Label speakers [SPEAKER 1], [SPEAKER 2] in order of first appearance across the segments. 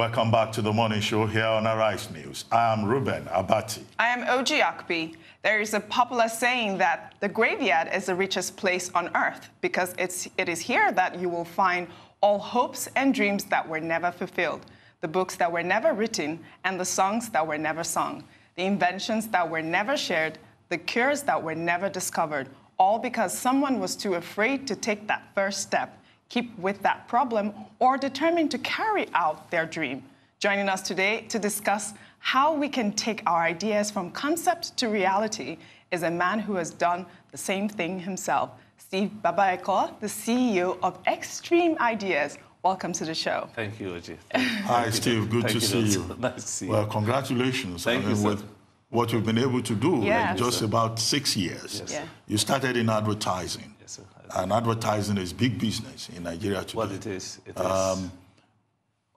[SPEAKER 1] Welcome back to the morning show here on Arise News. I am Reuben Abati.
[SPEAKER 2] I am Ojy Okpe. There is a popular saying that the graveyard is the richest place on earth because it's, it is here that you will find all hopes and dreams that were never fulfilled, the books that were never written, and the songs that were never sung, the inventions that were never shared, the cures that were never discovered, all because someone was too afraid to take that first step keep with that problem, or determined to carry out their dream. Joining us today to discuss how we can take our ideas from concept to reality is a man who has done the same thing himself. Steve Babaeko, the CEO of X3M Ideas. Welcome to the show.
[SPEAKER 3] Thank you, Ojy.
[SPEAKER 1] Hi, Steve. Good
[SPEAKER 3] Thank
[SPEAKER 1] to
[SPEAKER 3] you,
[SPEAKER 1] see you.
[SPEAKER 3] Nice to see you.
[SPEAKER 1] Well, congratulations.
[SPEAKER 3] Thank
[SPEAKER 1] I
[SPEAKER 3] you,
[SPEAKER 1] mean,
[SPEAKER 3] sir.
[SPEAKER 1] with what you've been able to do
[SPEAKER 2] Yeah.
[SPEAKER 1] in just about six years.
[SPEAKER 3] Yes,
[SPEAKER 2] sir.
[SPEAKER 1] You started in advertising.
[SPEAKER 3] Yes, sir.
[SPEAKER 1] And advertising is big business in Nigeria today.
[SPEAKER 3] What it is, it is.
[SPEAKER 1] Um,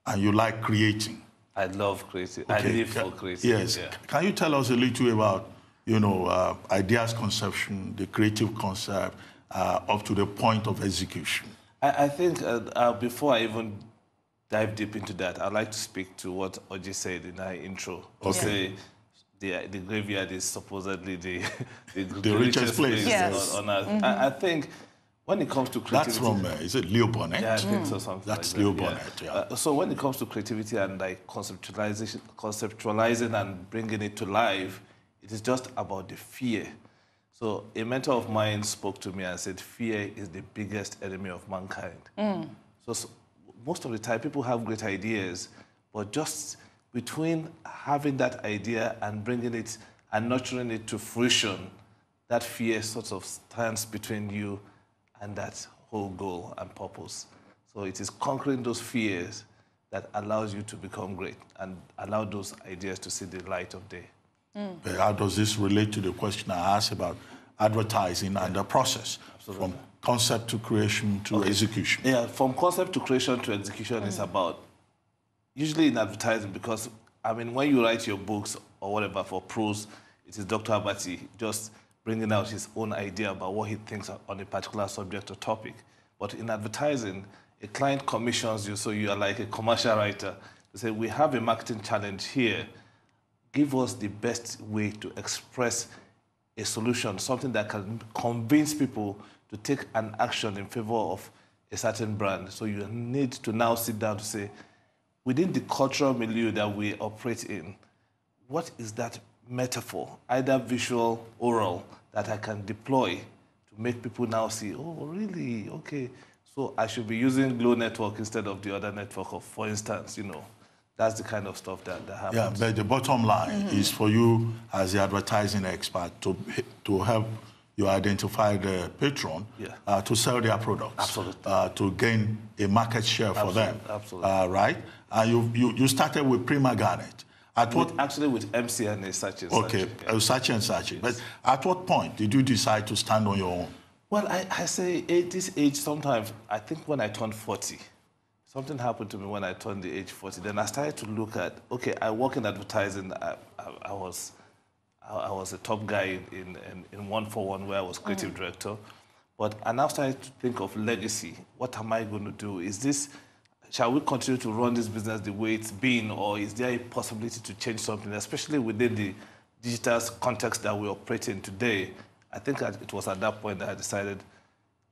[SPEAKER 1] and you like creating.
[SPEAKER 3] I love creative. I live
[SPEAKER 1] ca-
[SPEAKER 3] for creative.
[SPEAKER 1] Yes.
[SPEAKER 3] Yeah.
[SPEAKER 1] Can you tell us a little about, you know, uh, ideas conception, the creative concept, uh, up to the point of execution?
[SPEAKER 3] I, I think uh, uh, before I even dive deep into that, I'd like to speak to what Ojy said in our intro. To
[SPEAKER 1] Okay.
[SPEAKER 3] say the, the graveyard is supposedly the, the,
[SPEAKER 1] The richest place.
[SPEAKER 2] Yes.
[SPEAKER 3] on, on earth. I, I think when it comes to creativity...
[SPEAKER 1] That's from, uh, is it Leo Burnett?
[SPEAKER 3] Yeah, I think so. Something
[SPEAKER 1] That's
[SPEAKER 3] like
[SPEAKER 1] Leo
[SPEAKER 3] that,
[SPEAKER 1] Burnett, yeah.
[SPEAKER 3] Uh, so when it comes to creativity and like conceptualization, conceptualizing and bringing it to life, it is just about the fear. So a mentor of mine spoke to me and said, "Fear is the biggest enemy of mankind." So, s most of the time, people have great ideas, but just between having that idea and bringing it and nurturing it to fruition, that fear sort of stands between you and that whole goal and purpose. So it is conquering those fears that allows you to become great and allow those ideas to see the light of day.
[SPEAKER 1] Uh, How does this relate to the question I asked about advertising and the process from concept to creation to execution?
[SPEAKER 3] Yeah, from concept to creation to execution is about usually in advertising because I mean when you write your books or whatever for prose, it is Dr. Abati just bringing out his own idea about what he thinks on a particular subject or topic. But in advertising, a client commissions you, so you are like a commercial writer. They say, we have a marketing challenge here. Give us the best way to express a solution, something that can convince people to take an action in favor of a certain brand. So you need to now sit down to say, within the cultural milieu that we operate in, what is that metaphor, either visual, oral, that I can deploy to make people now see, oh, really? Okay. So I should be using Glo Network instead of the other network, of, for instance, you know. That's the kind of stuff that, that happens.
[SPEAKER 1] Yeah, but the bottom line is for you as the advertising expert to, to help you identify the patron
[SPEAKER 3] Yeah.
[SPEAKER 1] uh, to sell their products.
[SPEAKER 3] Absolutely.
[SPEAKER 1] Uh, to gain a market share for them.
[SPEAKER 3] Absolutely, absolutely.
[SPEAKER 1] Uh, right? And you, you, you started with Prima Garnet. At what
[SPEAKER 3] actually, with MCN is such a
[SPEAKER 1] Okay,
[SPEAKER 3] such a-
[SPEAKER 1] uh, such and such. But at what point did you decide to stand on your own?
[SPEAKER 3] Well, I, I say at this age, sometimes, I think when I turned 40, something happened to me when I turned the age 40. Then I started to look at, okay, I work in advertising. I, I, I was I, I was a top guy in, in, in One for One where I was creative director. But I now started to think of legacy. What am I going to do? Is this, shall we continue to run this business the way it's been, or is there a possibility to change something, especially within the digital context that we operate in today? I think it was at that point that I decided,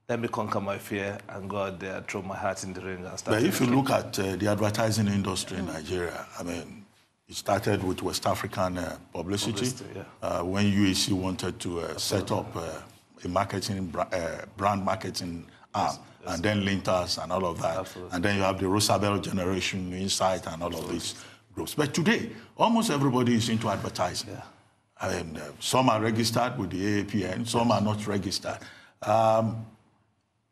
[SPEAKER 3] let me conquer my fear and go out there and throw my heart in the ring and start.
[SPEAKER 1] But if you look at uh, the advertising industry in Nigeria, I mean, it started with West African uh, publicity,
[SPEAKER 3] Publicity, yeah.
[SPEAKER 1] uh, when UAC wanted to uh, set up uh, a marketing uh, brand marketing arm, and then Lintas and all of that,
[SPEAKER 3] Absolutely.
[SPEAKER 1] and then you have the Rosabel generation, Insight, and all of these groups. But today, almost everybody is into advertising.
[SPEAKER 3] Yeah.
[SPEAKER 1] I mean, uh, some are registered with the AAPN, some are not registered. Um,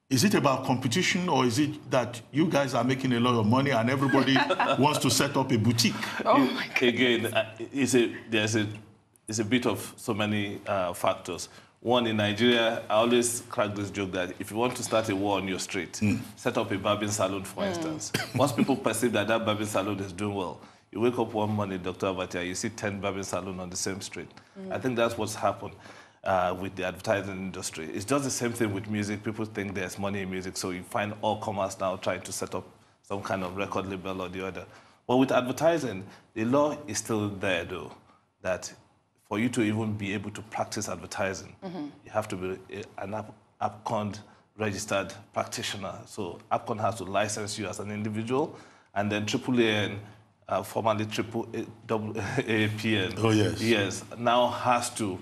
[SPEAKER 1] is it about competition or is it that you guys are making a lot of money and everybody wants to set up a boutique?
[SPEAKER 2] Oh
[SPEAKER 3] Again, uh, it's a, there's a, it's a bit of so many uh, factors. One, in Nigeria, I always crack this joke that if you want to start a war on your street, hmm. set up a barbing salon, for hmm. instance. Once people perceive that that barbing salon is doing well, you wake up one morning, Dr. Abati, you see 10 barbing salon on the same street. Hmm. I think that's what's happened uh, with the advertising industry. It's just the same thing with music. People think there's money in music, so you find all commerce now trying to set up some kind of record label or the other. But with advertising, the law is still there though, that for you to even be able to practice advertising, you have to be an App- APCON registered practitioner. So APCON has to license you as an individual, and then AAAN, uh, formerly Triple A- double AAPN,
[SPEAKER 1] Oh, yes.
[SPEAKER 3] yes, now has to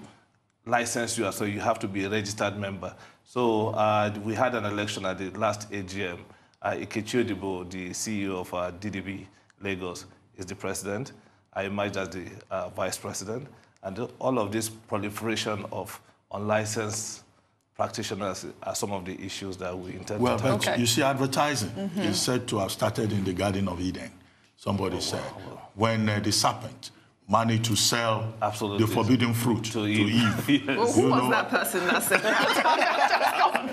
[SPEAKER 3] license you, so you have to be a registered member. So uh, we had an election at the last AGM. Uh, Ikechi Odibo, the CEO of uh, DDB Lagos, is the president. I emerged as the uh, vice president. And all of this proliferation of unlicensed practitioners are some of the issues that we intend
[SPEAKER 1] Well,
[SPEAKER 3] to tackle.
[SPEAKER 2] Okay.
[SPEAKER 1] you see, advertising is said to have started in the Garden of Eden. Somebody said when uh, the serpent managed to sell
[SPEAKER 3] Absolutely.
[SPEAKER 1] the forbidden fruit to,
[SPEAKER 3] To
[SPEAKER 1] Eve.
[SPEAKER 3] Eve.
[SPEAKER 2] Who
[SPEAKER 1] You
[SPEAKER 2] was
[SPEAKER 1] know-
[SPEAKER 2] that person that said that?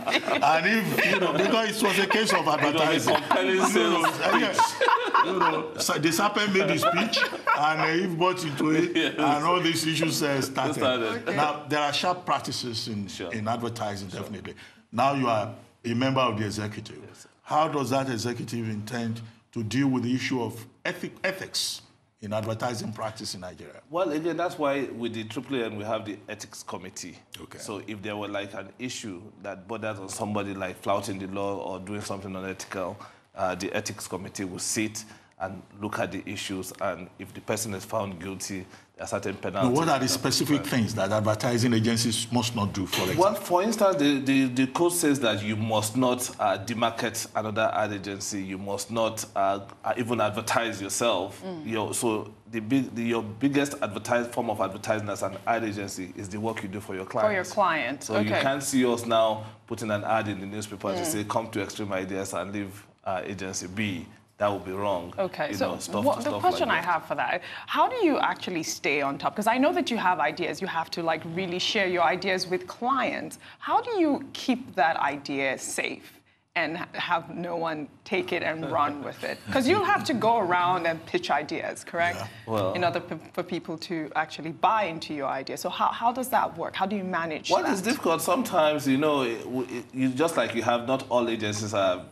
[SPEAKER 1] and if you know, because it was a case of advertising.
[SPEAKER 3] compelling
[SPEAKER 1] You know, yes. You know, so the serpent made the speech, and uh, Eve bought into it,
[SPEAKER 3] Yes.
[SPEAKER 1] and all these issues uh, started.
[SPEAKER 3] Started. Okay.
[SPEAKER 1] Now there are sharp practices in
[SPEAKER 3] Sure.
[SPEAKER 1] in advertising, definitely. Now you are a member of the executive. How does that executive intend to deal with the issue of ethic, ethics in advertising practice in Nigeria?
[SPEAKER 3] Well, again, that's why with the AAAN we have the ethics committee.
[SPEAKER 1] Okay.
[SPEAKER 3] So if there were like an issue that borders on somebody like flouting the law or doing something unethical, uh, the ethics committee will sit and look at the issues, and if the person is found guilty, there are certain
[SPEAKER 1] Now,
[SPEAKER 3] penalties.
[SPEAKER 1] what are the specific things that advertising agencies must not do, for example?
[SPEAKER 3] Well, for instance, the, the, the code says that you must not uh, demarket another ad agency. You must not uh, uh, even advertise yourself. Your, so the big, the, your biggest advertise, form of advertising as an ad agency is the work you do for your clients.
[SPEAKER 2] For your client.
[SPEAKER 3] So
[SPEAKER 2] okay.
[SPEAKER 3] you can't see us now putting an ad in the newspaper to say, come to X3M Ideas and leave uh, agency B. That would be wrong.
[SPEAKER 2] Okay, so
[SPEAKER 3] know, stuff-
[SPEAKER 2] what, the question
[SPEAKER 3] like
[SPEAKER 2] I have for that, how do you actually stay on top? Because I know that you have ideas, you have to like really share your ideas with clients. How do you keep that idea safe and have no one take it and run with it? Because you'll have to go around and pitch ideas, correct?
[SPEAKER 1] Yeah.
[SPEAKER 3] Well-
[SPEAKER 2] In order p- for people to actually buy into your idea. So how, how does that work? How do you manage
[SPEAKER 3] Well,
[SPEAKER 2] that?
[SPEAKER 3] it's difficult. Sometimes, you know, it, it, you just like you have, not all agencies are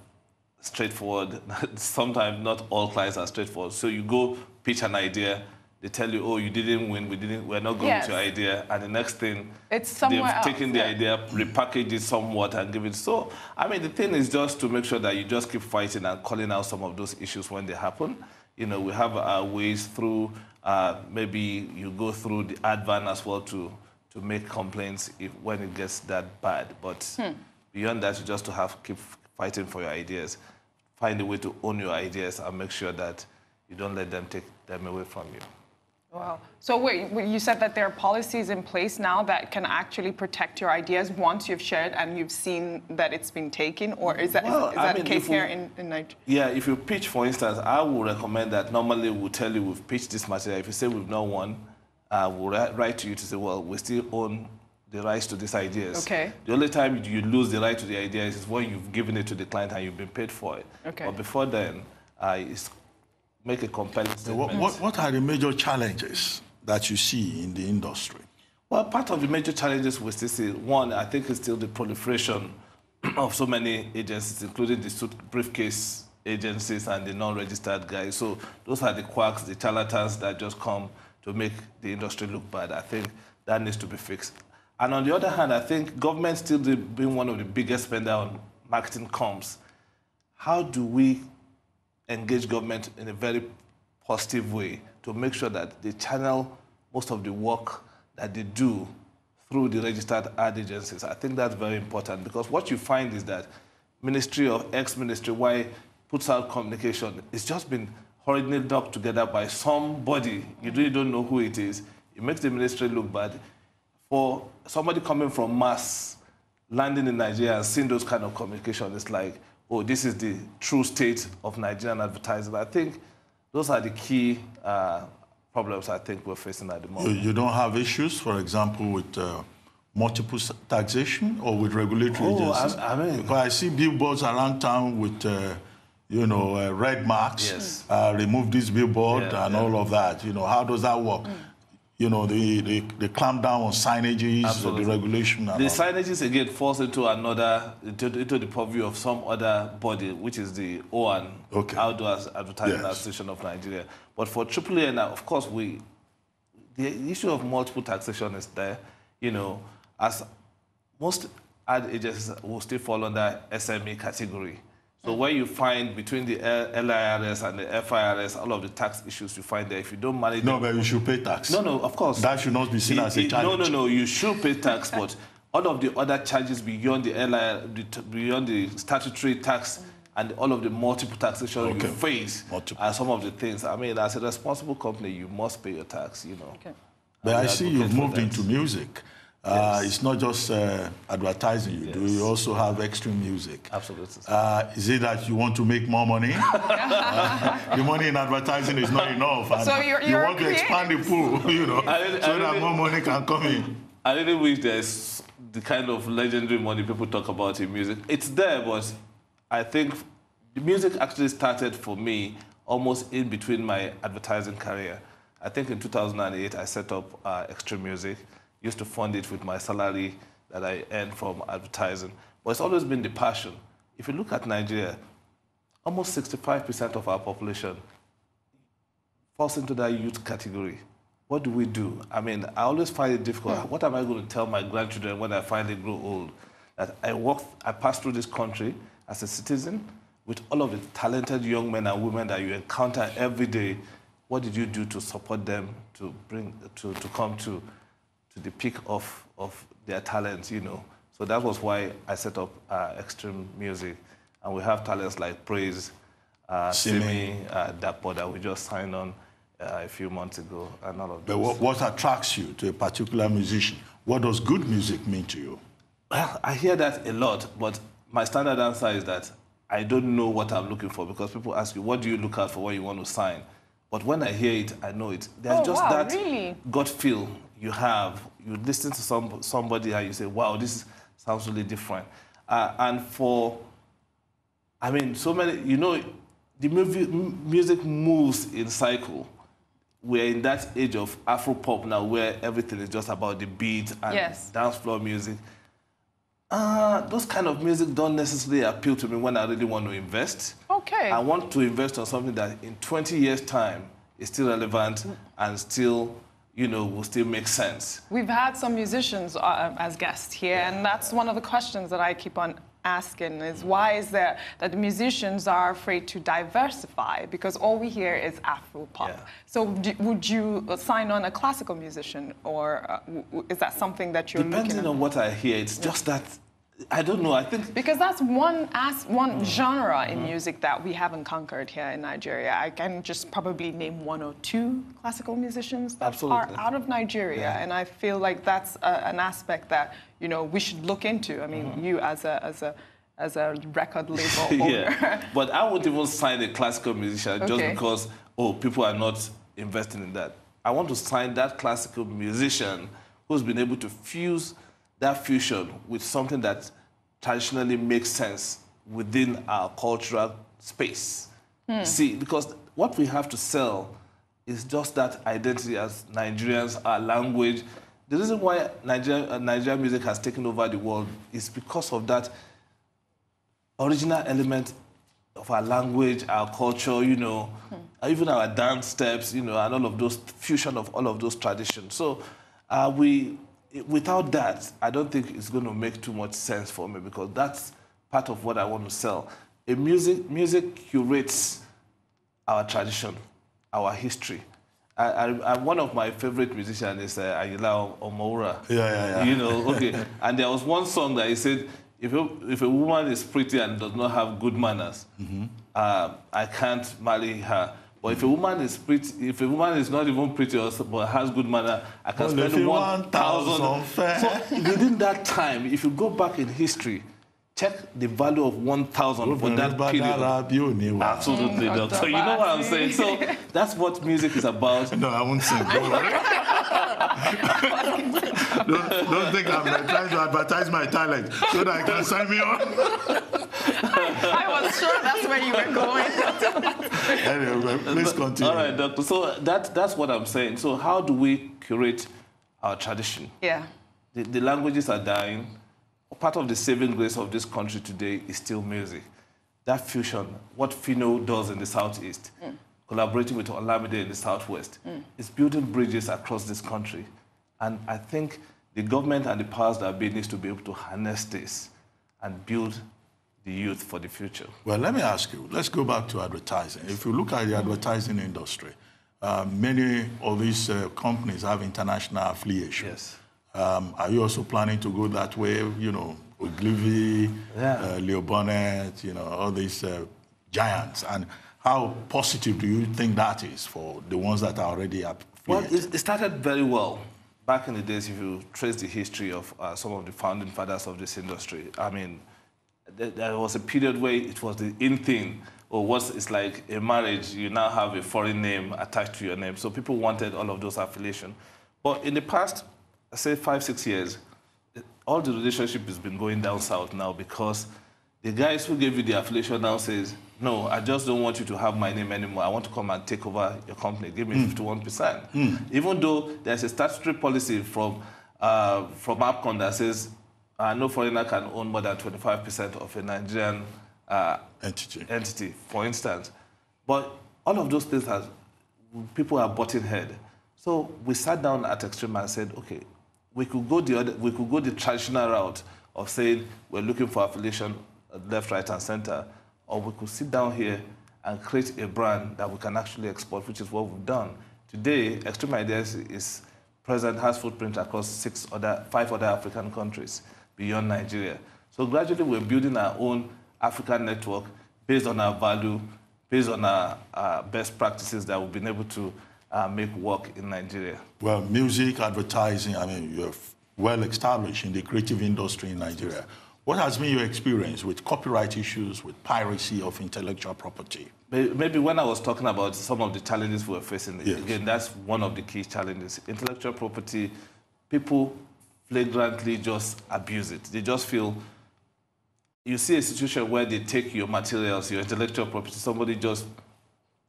[SPEAKER 3] straightforward. Sometimes not all clients are straightforward. So you go pitch an idea, they tell you, oh, you didn't win, we didn't, we're not going
[SPEAKER 2] Yes.
[SPEAKER 3] with your idea, and the next thing,
[SPEAKER 2] It's somewhere
[SPEAKER 3] they've
[SPEAKER 2] else,
[SPEAKER 3] taken the
[SPEAKER 2] yeah.
[SPEAKER 3] idea, repackaged it somewhat, and give it. So, I mean, the thing is just to make sure that you just keep fighting and calling out some of those issues when they happen. You know, we have our ways through. Uh, maybe you go through the ADVAN as well to to make complaints if when it gets that bad. But
[SPEAKER 2] Hmm.
[SPEAKER 3] beyond that, you just to have keep fighting for your ideas. Find a way to own your ideas and make sure that you don't let them take them away from you.
[SPEAKER 2] Wow. So wait, you said that there are policies in place now that can actually protect your ideas once you've shared and you've seen that it's been taken, or is that, is-
[SPEAKER 3] Well,
[SPEAKER 2] is
[SPEAKER 3] I
[SPEAKER 2] that
[SPEAKER 3] mean,
[SPEAKER 2] the case
[SPEAKER 3] we-
[SPEAKER 2] here in, in Nigeria?
[SPEAKER 3] Yeah, if you pitch, for instance, I would recommend that normally we'll tell you we've pitched this material. If you say we've not won, uh, we'll write to you to say, well, we still own the rights to these ideas.
[SPEAKER 2] Okay.
[SPEAKER 3] The only time you lose the right to the ideas is when you've given it to the client and you've been paid for it.
[SPEAKER 2] Okay.
[SPEAKER 3] But before then, uh, make a compelling
[SPEAKER 1] What,
[SPEAKER 3] statement.
[SPEAKER 1] what, what are the major challenges that you see in the industry?
[SPEAKER 3] Well, part of the major challenges we still see, one, I think, is still the proliferation of so many agencies, including the suit briefcase agencies and the non-registered guys. So those are the quacks, the charlatans that just come to make the industry look bad. I think that needs to be fixed. And on the other hand, I think government still being one of the biggest spender on marketing comms. How do we engage government in a very positive way to make sure that they channel most of the work that they do through the registered ad agencies. I think that's very important because what you find is that Ministry of ex-ministry Y puts out communication. It's just been hurriedly knocked together by somebody. You really don't know who it is. It makes the ministry look bad. For somebody coming from mass, landing in Nigeria and seeing those kind of communication, it's like, oh, this is the true state of Nigerian advertising. I think those are the key uh, problems I think we're facing at the moment.
[SPEAKER 1] you don't have issues, for example, with uh, multiple taxation or with regulatory
[SPEAKER 3] Oh,
[SPEAKER 1] agencies?
[SPEAKER 3] I- I mean-
[SPEAKER 1] because I see billboards around town with, uh, you know, uh, red marks.
[SPEAKER 3] Yes.
[SPEAKER 1] Uh, remove this billboard
[SPEAKER 3] Yeah,
[SPEAKER 1] and
[SPEAKER 3] yeah.
[SPEAKER 1] all of that. You know, how does that work? You know, the, the, the clamp down on signages,
[SPEAKER 3] Absolutely.
[SPEAKER 1] the regulation. And
[SPEAKER 3] The
[SPEAKER 1] all.
[SPEAKER 3] signages again falls into another into, into the purview of some other body, which is the OAN,
[SPEAKER 1] Okay.
[SPEAKER 3] Outdoor Advertising
[SPEAKER 1] Yes.
[SPEAKER 3] Association of Nigeria. But for AAA, now, of course, we the issue of multiple taxation is there. You know, as most ad agencies will still fall under SME category. So where you find between the LIRS and the FIRS, all of the tax issues you find there, if you don't manage
[SPEAKER 1] no,
[SPEAKER 3] them-
[SPEAKER 1] but you should pay tax.
[SPEAKER 3] no, no, of course.
[SPEAKER 1] That should not be seen
[SPEAKER 3] It-
[SPEAKER 1] as a
[SPEAKER 3] it-
[SPEAKER 1] challenge.
[SPEAKER 3] No, no, no. You should pay tax, but all of the other charges beyond the LI, the t- beyond the statutory tax and all of the multiple taxation
[SPEAKER 1] Okay.
[SPEAKER 3] you face
[SPEAKER 1] Multiple.
[SPEAKER 3] are some of the things. I mean, as a responsible company, you must pay your tax. You know.
[SPEAKER 2] Okay.
[SPEAKER 1] But I see you've moved into music. Uh,
[SPEAKER 3] Yes.
[SPEAKER 1] It's not just uh, advertising you do, you also have X3M Music.
[SPEAKER 3] Absolutely.
[SPEAKER 1] Uh, is it that you want to make more money? Uh, the money in advertising is not enough. And
[SPEAKER 2] So you're-
[SPEAKER 1] you
[SPEAKER 2] you're
[SPEAKER 1] want to expand the pool, you know,
[SPEAKER 3] I really-
[SPEAKER 1] so
[SPEAKER 3] I
[SPEAKER 1] that more money can come in.
[SPEAKER 3] I really wish there's the kind of legendary money people talk about in music. It's there, but I think the music actually started for me almost in between my advertising career. I think in 2008 I set up uh, X3M Music, used to fund it with my salary that I earned from advertising. But it's always been the passion. If you look at Nigeria, almost 65% of our population falls into that youth category. What do we do? I mean, I always find it difficult. Hmm. What am I going to tell my grandchildren when I finally grow old? That I walk, I pass through this country as a citizen with all of the talented young men and women that you encounter every day. What did you do to support them to bring to, to come to to the peak of, of their talents, you know? So that was why I set up uh, X3M Music. And we have talents like Praise, uh,
[SPEAKER 1] Simi.
[SPEAKER 3] Simi, uh, Dapo that we just signed on uh, a few months ago, and all of
[SPEAKER 1] that.
[SPEAKER 3] But
[SPEAKER 1] what, what attracts you to a particular musician? What does good music mean to you?
[SPEAKER 3] Well, I hear that a lot, but my standard answer is that I don't know what I'm looking for because people ask you, what do you look out for when you want to sign? But when I hear it, I know it. There's
[SPEAKER 2] Oh,
[SPEAKER 3] just
[SPEAKER 2] wow,
[SPEAKER 3] that
[SPEAKER 2] really?
[SPEAKER 3] gut feel you have. You listen to some, somebody and you say, wow, this sounds really different. Uh, and for, I mean, so many, you know, the movie, m- music moves in cycle. We're in that age of Afro pop now where everything is just about the beat and
[SPEAKER 2] Yes.
[SPEAKER 3] dance floor music. Uh, those kind of music don't necessarily appeal to me when I really want to invest.
[SPEAKER 2] Okay.
[SPEAKER 3] I want to invest on something that in 20 years' time is still relevant and still, you know, will still make sense.
[SPEAKER 2] We've had some musicians uh, as guests here, and that's one of the questions that I keep on asking is why is there that the musicians are afraid to diversify because all we hear is Afro pop.
[SPEAKER 3] Yeah.
[SPEAKER 2] So d would you sign on a classical musician, or uh, is that something that you're
[SPEAKER 3] Depending
[SPEAKER 2] looking at?
[SPEAKER 3] on what I hear, it's just that, I don't know, I think
[SPEAKER 2] Because that's one as one
[SPEAKER 3] Mm.
[SPEAKER 2] genre in music that we haven't conquered here in Nigeria. I can just probably name one or two classical musicians that
[SPEAKER 3] Absolutely.
[SPEAKER 2] are out of Nigeria,
[SPEAKER 3] Yeah.
[SPEAKER 2] and I feel like that's a, an aspect that you know we should look into. I mean,
[SPEAKER 3] Mm-hmm.
[SPEAKER 2] you as a as a as a record label owner.
[SPEAKER 3] yeah. But I won't even sign a classical musician just because, oh, people are not investing in that. I want to sign that classical musician who's been able to fuse that fusion with something that traditionally makes sense within our cultural space. See, because what we have to sell is just that identity as Nigerians, our language. The reason why Nigerian, uh, Nigerian music has taken over the world is because of that original element of our language, our culture, you know, even our dance steps, you know, and all of those fusion of all of those traditions. So, uh, we, without that, I don't think it's going to make too much sense for me because that's part of what I want to sell. A music, music curates our tradition, our history. I, I, I, one of my favorite musicians is uh, Ayinla Omowura.
[SPEAKER 1] Yeah, yeah, yeah.
[SPEAKER 3] You know, okay. and there was one song that he said, if a, if a woman is pretty and does not have good manners,
[SPEAKER 1] Mm-hmm.
[SPEAKER 3] uh, I can't marry her. But if a woman is pretty, if a woman is not even pretty or, but has good manner, I can
[SPEAKER 1] Well,
[SPEAKER 3] spend
[SPEAKER 1] you
[SPEAKER 3] one
[SPEAKER 1] want
[SPEAKER 3] thousand.
[SPEAKER 1] thousand fair.
[SPEAKER 3] So within that time, if you go back in history, check the value of one thousand for that period.
[SPEAKER 1] dára bí ò ní wà.
[SPEAKER 3] Absolutely,
[SPEAKER 2] Mm,
[SPEAKER 3] doctor. You know what I'm saying? So that's what music is about.
[SPEAKER 1] No, I won't sing. Don't don't, don't think I'm trying to advertise my talent so that I can sign me on.
[SPEAKER 2] I was sure that's where you were going.
[SPEAKER 1] anyway, please continue.
[SPEAKER 3] All right, doctor. So that, that's what I'm saying. So how do we curate our tradition?
[SPEAKER 2] Yeah.
[SPEAKER 3] The, the languages are dying. Part of the saving grace of this country today is still music. That fusion, what Phyno does in the southeast, mm. collaborating with Olamide in the southwest, mm. is building bridges across this country. And I think the government and the powers that be needs to be able to harness this and build the youth for the future.
[SPEAKER 1] Well, let me ask you, let's go back to advertising. If you look at the advertising industry, uh, many of these uh, companies have international affiliation.
[SPEAKER 3] Yes.
[SPEAKER 1] Um, are you also planning to go that way? You know, Ogilvy, yeah. uh, Leo Burnett, you know, all these uh, giants. And how positive do you think that is for the ones that are already affiliated?
[SPEAKER 3] Well, it started very well. Back in the days, if you trace the history of uh, some of the founding fathers of this industry, I mean, there was a period where it was the in thing, or was it's like a marriage, you now have a foreign name attached to your name. So people wanted all of those affiliation. But in the past, say five, six years, all the relationship has been going down south now because the guys who gave you the affiliation now says, no, I just don't want you to have my name anymore. I want to come and take over your company. Give me mm. 51%. Mm. Even though there's a statutory policy from, uh, from APCON that says uh, no foreigner can own more than 25% of a Nigerian uh,
[SPEAKER 1] entity.
[SPEAKER 3] entity, for instance. But all of those things, has, people are butting head. So we sat down at X3M and said, okay, we could go the other, we could go the traditional route of saying we're looking for affiliation left, right, and center, or we could sit down here and create a brand that we can actually export, which is what we've done. Today, X3M Ideas is present, has footprint across six other, five other African countries beyond Nigeria. So gradually, we're building our own African network based on our value, based on our, our best practices that we've been able to uh, make work in Nigeria?
[SPEAKER 1] Well, music, advertising, I mean, you're well established in the creative industry in Nigeria. What has been your experience with copyright issues, with piracy of intellectual property?
[SPEAKER 3] Maybe when I was talking about some of the challenges we're facing, yes. again, that's one of the key challenges. Intellectual property, people flagrantly just abuse it. They just feel you see a situation where they take your materials, your intellectual property, somebody just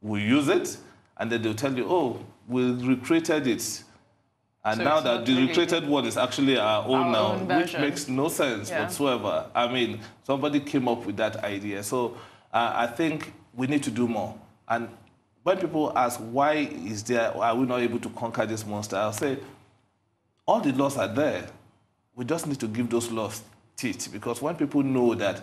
[SPEAKER 3] will use it, and then they'll tell you, oh, we recreated it. And so now that the recreated one is actually our own our now, own which makes no sense yeah. whatsoever. I mean, somebody came up with that idea. So uh, I think we need to do more. And when people ask, why is there, are we not able to conquer this monster? I'll say, all the laws are there. We just need to give those laws teeth. Because when people know that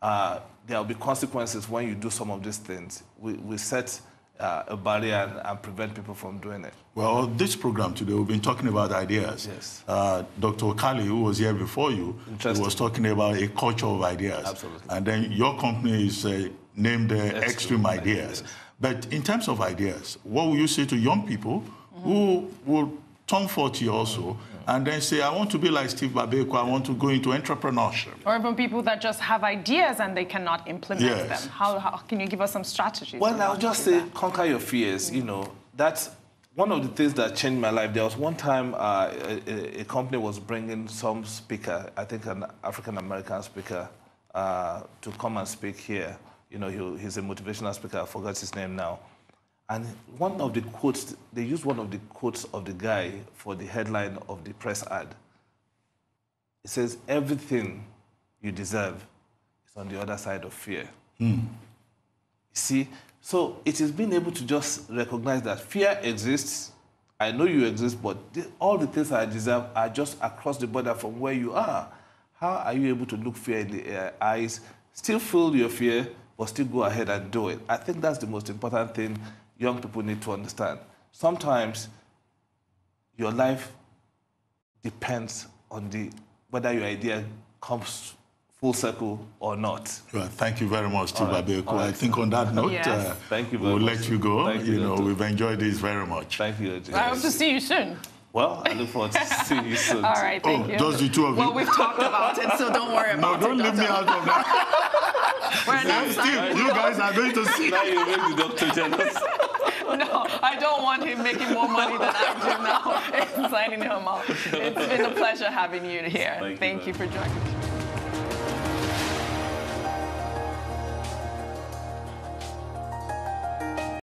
[SPEAKER 3] uh, there will be consequences when you do some of these things, we, we set uh, a barrier and, and, prevent people from doing it?
[SPEAKER 1] Well, this program today, we've been talking about ideas.
[SPEAKER 3] Yes.
[SPEAKER 1] Uh, Dr. Kali, who was here before you, was talking about a culture of ideas.
[SPEAKER 3] Absolutely.
[SPEAKER 1] And then your company is uh, named uh, X3M, X3M Ideas. ideas. But in terms of ideas, what will you say to young people mm-hmm. who will turn 40 also mm-hmm and then say, I want to be like Steve Babaeko, I want to go into entrepreneurship.
[SPEAKER 2] Or even people that just have ideas and they cannot implement yes. them. How, how, can you give us some strategies?
[SPEAKER 3] Well, I'll just say that? conquer your fears. You know, that's one of the things that changed my life. There was one time uh, a, a, company was bringing some speaker, I think an African American speaker, uh, to come and speak here. You know, he, he's a motivational speaker. I forgot his name now. And one of the quotes, they used one of the quotes of the guy for the headline of the press ad. It says, Everything you deserve is on the other side of fear. Mm. See, so it is being able to just recognize that fear exists. I know you exist, but all the things I deserve are just across the border from where you are. How are you able to look fear in the uh, eyes, still feel your fear, but still go ahead and do it? I think that's the most important thing young people need to understand. Sometimes your life depends on the whether your idea comes full circle or not.
[SPEAKER 1] Well, thank you very much, Steve right. Right. I think on that note, yes. uh,
[SPEAKER 3] thank you
[SPEAKER 1] we'll
[SPEAKER 3] much.
[SPEAKER 1] let you go. Thank you, you know, we've enjoyed this very much.
[SPEAKER 3] Thank you.
[SPEAKER 2] I hope to see you soon.
[SPEAKER 3] Well, I look forward to seeing you soon.
[SPEAKER 2] All right, thank
[SPEAKER 1] oh,
[SPEAKER 2] you.
[SPEAKER 1] Just the two of
[SPEAKER 2] you. Well, we've talked about it, so don't worry about
[SPEAKER 1] no, don't
[SPEAKER 2] it.
[SPEAKER 1] No, don't leave me out of that.
[SPEAKER 2] We're
[SPEAKER 1] Steve, you guys are going to see.
[SPEAKER 3] Now you make the doctor jealous.
[SPEAKER 2] No, I don't want him making more money than I do now. It's signing him out. It's been a pleasure having you here.
[SPEAKER 3] Thank you
[SPEAKER 2] Thank
[SPEAKER 3] very
[SPEAKER 2] you for joining me.